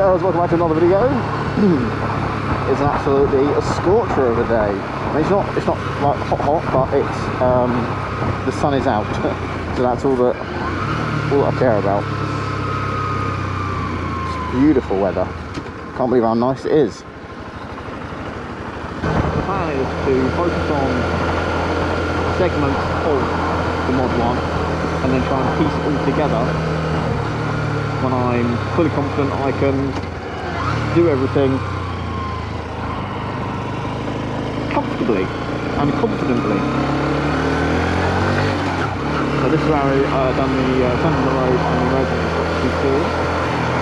girls, welcome back to another video. it's absolutely a scorcher of a day. I mean, it's not, it's not like hot hot, but it's, um, the sun is out. so that's all that, all that I care about. It's beautiful weather. Can't believe how nice it is. The plan is to focus on segments of the Mod 1 and then try and piece it all together when I'm fully confident I can do everything comfortably and confidently. So this is where I've uh, done the uh, turn on the road and the emergency stop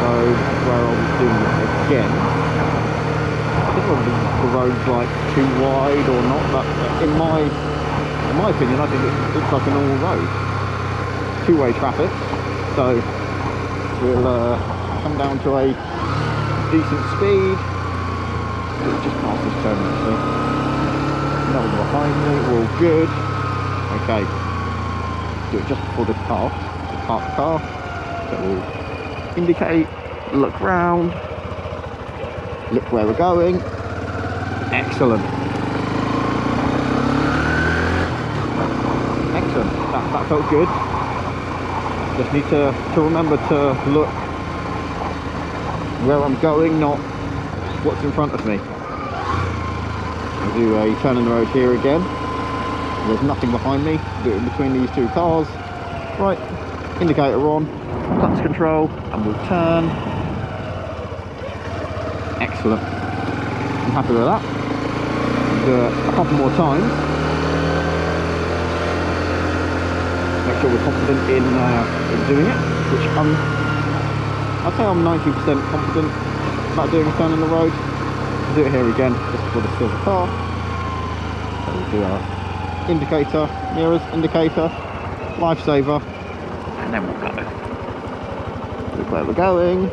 So this is where I'll be doing it again. I think whether the road's like too wide or not, but in my in my opinion I think it looks like a normal road. Two-way traffic. So we'll uh, come down to a decent speed. just past this turn actually. Nothing behind me, we're all good. Okay, do it just before the car, the parked car. So we'll indicate, look round, look where we're going. Excellent. Excellent, that, that felt good. Just need to, to remember to look where I'm going, not what's in front of me. I'll do a turn in the road here again. There's nothing behind me. In between these two cars. Right, indicator on, clutch control, and we'll turn. Excellent. I'm happy with that. Do it a couple more times. Sure we're confident in, uh, in doing it, which I'm, I'd say I'm 90% confident about doing a turn on the road. I'll do it here again, just before the silver car. So we'll do our indicator, mirrors, indicator, lifesaver, and then we'll go. Look where we're going.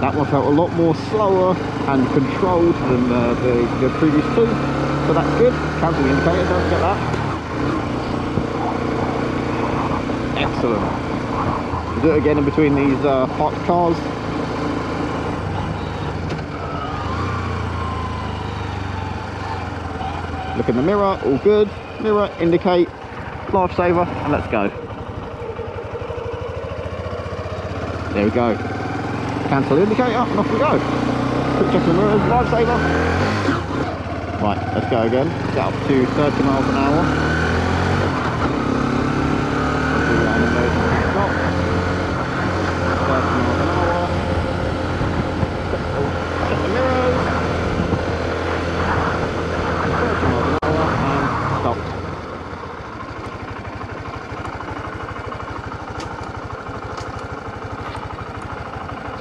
That one felt a lot more slower and controlled than uh, the, the previous two, so that's good. Cancel the indicator, don't get that. Excellent. Do it again in between these uh, parked cars. Look in the mirror, all good. Mirror, indicate, lifesaver, and let's go. There we go. Cancel the indicator, and off we go. Quick check the mirrors, lifesaver. Right, let's go again. Get up to 30 miles an hour.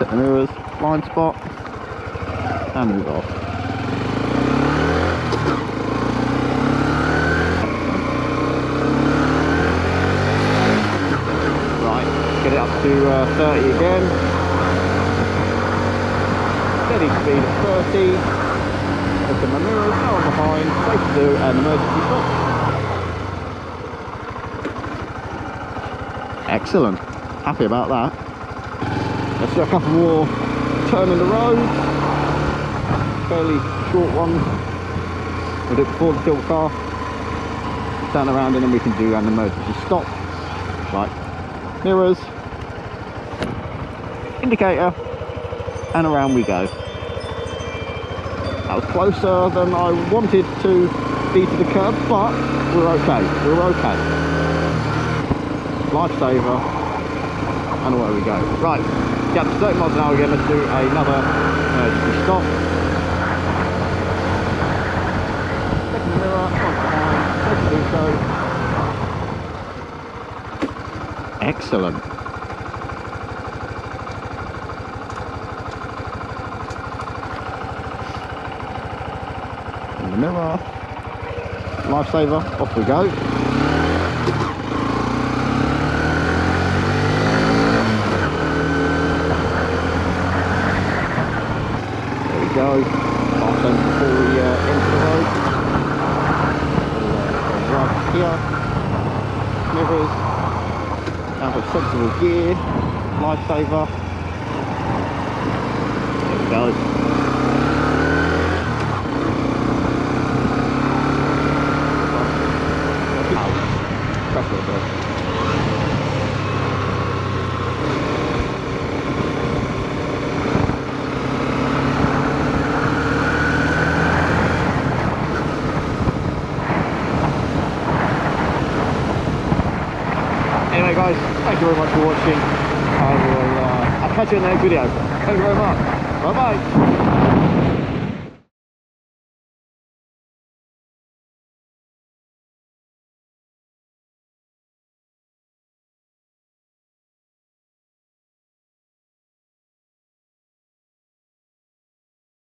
The mirrors, blind spot, and move off. Right, get it up to uh, 30 again. Steady speed at 30. Look at my mirrors, no one behind, safe to do an emergency stop. Excellent. Happy about that. A couple more turn in the road. Fairly short ones. We'll do it before the silver car. Turn around and then we can do an emergency stop. Right. Mirrors. Indicator. And around we go. That was closer than I wanted to be to the curb, but we're okay. We're okay. Lifesaver. And away we go. Right. Get to 30 miles an hour again, let's do another emergency uh, stop. Excellent. In the mirror, lifesaver, off we go. here, mirrors, and with sensible gear, lifesaver. There we go. Anyway guys, thank you very much for watching. I will uh, I'll catch you in the next video. Thank you very much. Bye bye.